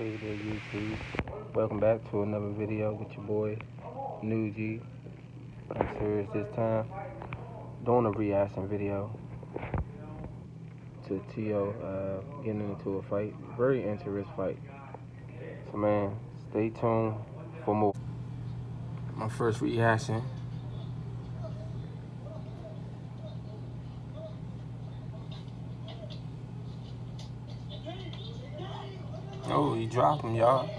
Hey there YouTube. Welcome back to another video with your boy New G. But I'm serious this time. Doing a reaction video to T.O. Uh, getting into a fight. Very interesting fight. So man, stay tuned for more. My first reaction. Oh, he dropped him, y'all.